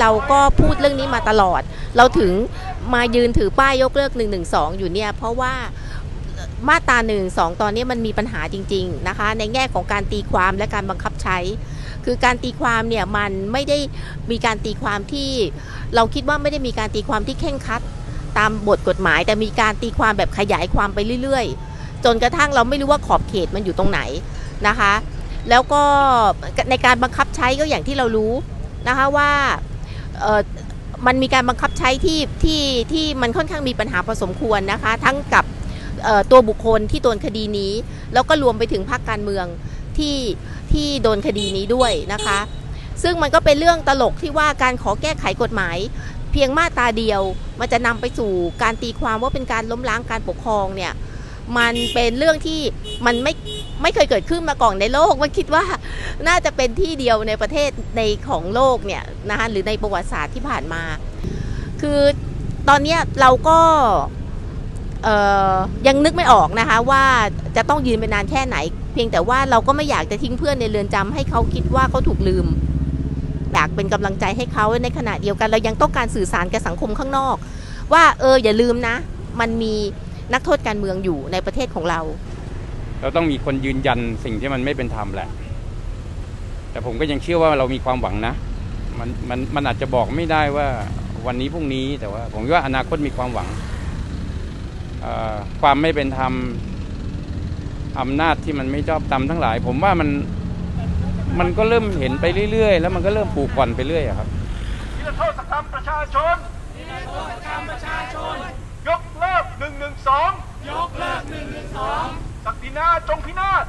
เราก็พูดเรื่องนี้มาตลอด เราถึงมายืนถือป้ายยกเลิก 112 อยู่เนี่ยเพราะว่ามาตรา1นึตอนนี้มันมีปัญหาจริง ๆนะคะ ในแง่ของการตีความและการบังคับใช้ คือการตีความเนี่ยมันไม่ได้มีการตีความที่เราคิดว่าไม่ได้มีการตีความที่เข่งคัดตามบทกฎหมาย แต่มีการตีความแบบขยายความไปเรื่อยๆ จนกระทั่งเราไม่รู้ว่าขอบเขตมันอยู่ตรงไหนนะคะ แล้วก็ในการบังคับใช้ก็อย่างที่เรารู้นะคะว่ามันมีการบังคับใช้ที่ที่ที่มันค่อนข้างมีปัญหาพอสมควรนะคะ ทั้งกับตัวบุคคลที่โดนคดีนี้ แล้วก็รวมไปถึงพรรคการเมืองที่ที่โดนคดีนี้ด้วยนะคะ ซึ่งมันก็เป็นเรื่องตลกที่ว่าการขอแก้ไขกฎหมาย เพียงมาตราเดียว มันจะนำไปสู่การตีความว่าเป็นการล้มล้างการปกครองเนี่ย มันเป็นเรื่องที่มันไม่ไม่เคยเกิดขึ้นมาก่อนในโลกมันคิดว่าน่าจะเป็นที่เดียวในประเทศในของโลกเนี่ยนะคะหรือในประวัติศาสตร์ที่ผ่านมา คือตอนนี้เราก็ยังนึกไม่ออกนะคะว่าจะต้องยืนไปนานแค่ไหน เพียงแต่ว่าเราก็ไม่อยากจะทิ้งเพื่อนในเรือนจำให้เขาคิดว่าเขาถูกลืมอยากเป็นกำลังใจให้เขาในขณะเดียวกัน เรายังต้องการสื่อสารกับสังคมข้างนอก ว่าเอออย่าลืมนะ มันมี นักโทษการเมืองอยู่ในประเทศของเรา เราต้องมีคนยืนยันสิ่งที่มันไม่เป็นธรรมแหละ แต่ผมก็ยังเชื่อว่าเรามีความหวังนะ มันมันมันอาจจะบอกไม่ได้ว่าวันนี้พรุ่งนี้แต่ว่า ผมว่าอนาคตมีความหวังเอ่อความไม่เป็นธรรมอำนาจที่มันไม่ชอบธรรมทั้งหลาย ผมว่ามันมันก็เริ่มเห็นไปเรื่อยๆ แล้วมันก็เริ่มผูกก่อนไปเรื่อยอะครับนิรโทษกรรมประชาชนนิรโทษกรรมประชาชนยกเลิก สองยกเลิกหนึ่งหนึ่งสองสักดินาจงพินาศ